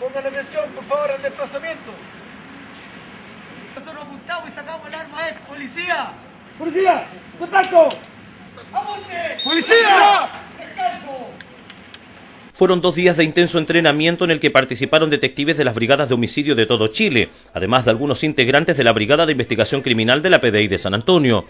Póngale atención, por favor, al desplazamiento. Nosotros apuntamos y sacamos el arma, ¿eh? ¡Policía! ¡Policía! ¡Contacto! ¡Policía! ¡Descanso! Fueron dos días de intenso entrenamiento en el que participaron detectives de las brigadas de homicidio de todo Chile, además de algunos integrantes de la Brigada de Investigación Criminal de la PDI de San Antonio.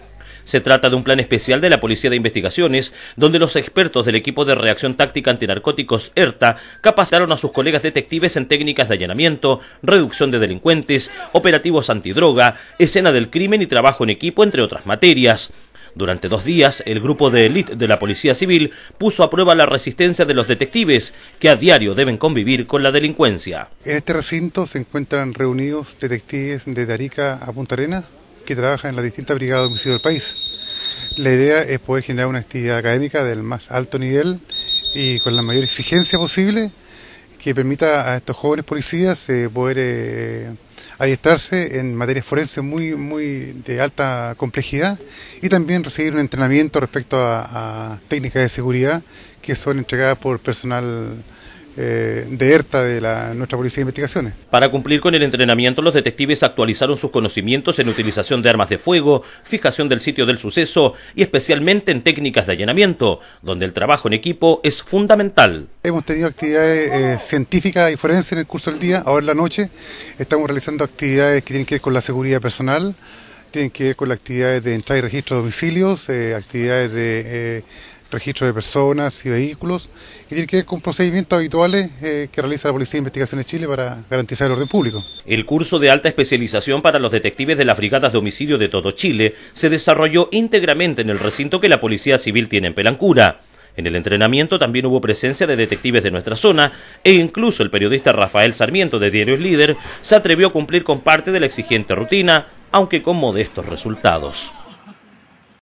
Se trata de un plan especial de la Policía de Investigaciones, donde los expertos del equipo de reacción táctica antinarcóticos ERTA capacitaron a sus colegas detectives en técnicas de allanamiento, reducción de delincuentes, operativos antidroga, escena del crimen y trabajo en equipo, entre otras materias. Durante dos días, el grupo de élite de la Policía Civil puso a prueba la resistencia de los detectives, que a diario deben convivir con la delincuencia. En este recinto se encuentran reunidos detectives de Arica a Punta Arenas que trabajan en las distintas brigadas de homicidio del país. La idea es poder generar una actividad académica del más alto nivel y con la mayor exigencia posible que permita a estos jóvenes policías eh, poder eh, adiestrarse en materias forenses muy, muy de alta complejidad y también recibir un entrenamiento respecto a, a técnicas de seguridad que son entregadas por personal eh, de ERTA de la, nuestra Policía de Investigaciones. Para cumplir con el entrenamiento, los detectives actualizaron sus conocimientos en utilización de armas de fuego, fijación del sitio del suceso y especialmente en técnicas de allanamiento, donde el trabajo en equipo es fundamental. Hemos tenido actividades eh, científicas y forenses en el curso del día, ahora en la noche estamos realizando actividades que tienen que ver con la seguridad personal, tienen que ver con las actividades de entrada y registro de domicilios, eh, actividades de... Registro de personas y vehículos y tiene que ver con procedimientos habituales eh, que realiza la Policía de Investigación de Chile para garantizar el orden público. El curso de alta especialización para los detectives de las brigadas de homicidio de todo Chile se desarrolló íntegramente en el recinto que la Policía Civil tiene en Pelancura. En el entrenamiento también hubo presencia de detectives de nuestra zona e incluso el periodista Rafael Sarmiento de Diarios Líder se atrevió a cumplir con parte de la exigente rutina, aunque con modestos resultados.